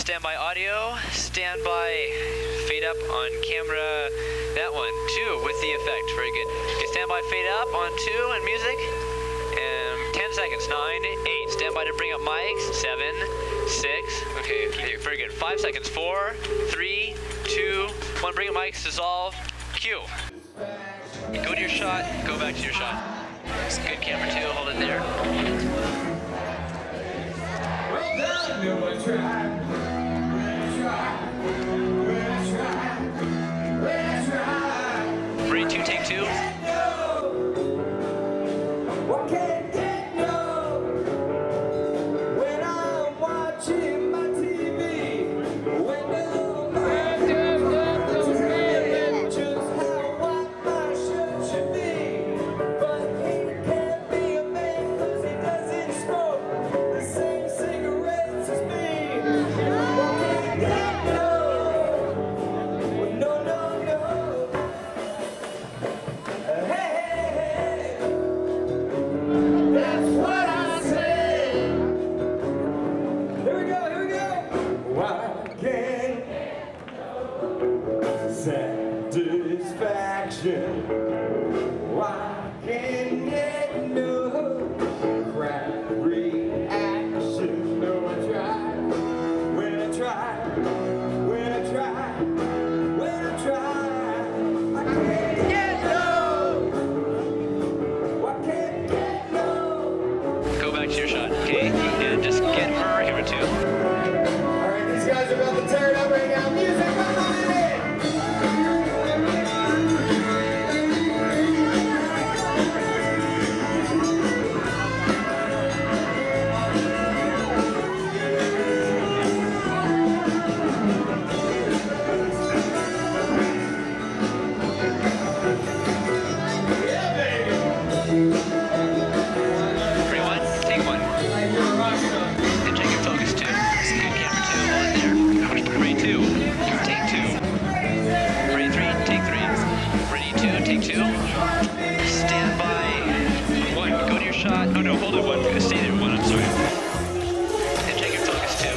Standby audio, standby fade up on camera. That one, two with the effect. Very good. Okay, standby fade up on two and music. And 10 seconds. Nine, eight. Standby to bring up mics. Seven, six. Okay, very good. Five seconds. Four, three, two, one. Bring up mics. Dissolve. Cue. Go to your shot. Go back to your shot. Good camera two. Hold it there. Well done, Two. One. There. One. I'm sorry. And check your focus two.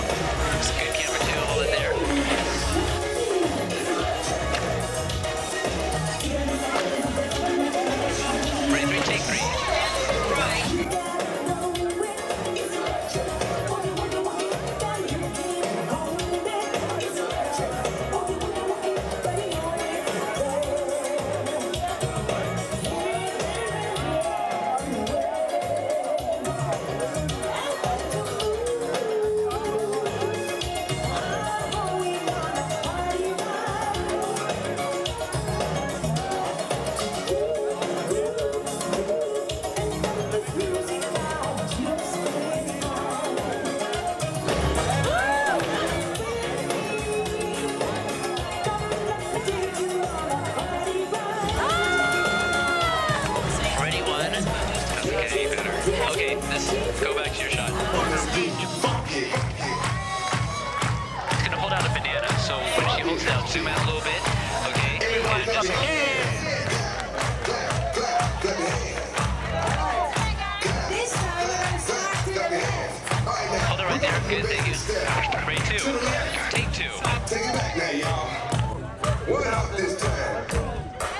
Good camera two. Hold it there. Three. Take three. Zoom out a little bit. Okay, and just. Hold it right there. Good, thank you. Ready, two. Take two. Take it back now, y'all. One out this time.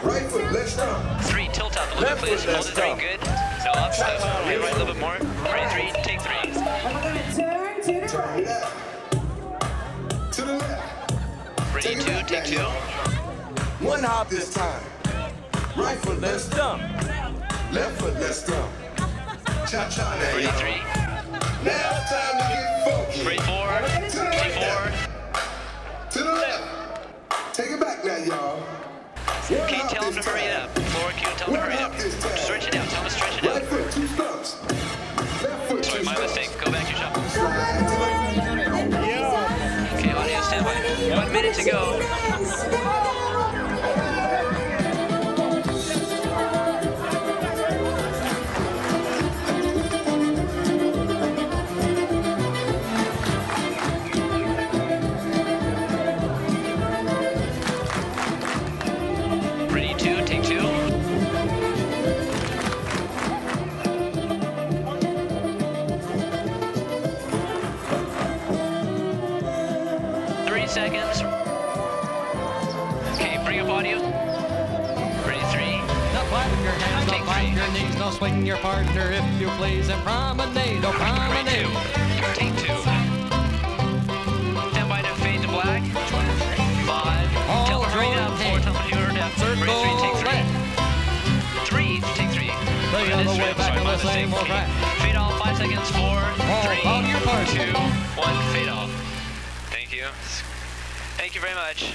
Right foot, let's jump. Three, tilt up a little bit, please. Hold it three, good. No, up, up. Right, right, a little bit more. Ready, three, take three. Turn to the right. it up. To the left. Ready, two, take two. One hop this time. Right foot, let's jump. Left foot, let's jump. Cha cha now, Ready, three. Now time to get funky. Ready, four. To the Take four. To the left. Take it back now, y'all. One Can you tell him to hurry it up? Four, can you tell him to One hurry it hop up? One minute to go. No your hands, clapping three. your knees, no swing your partner if you please, and promenade, oh promenade. Take two. Stand by to fade to black. Five. All Tell. Four. Tell them. Ready, three. Take three. Three. Take three. The other this way back on the same old track. Fade. Five seconds. Four. Three. on your. Two. One. Fade off. Thank you. Thank you very much.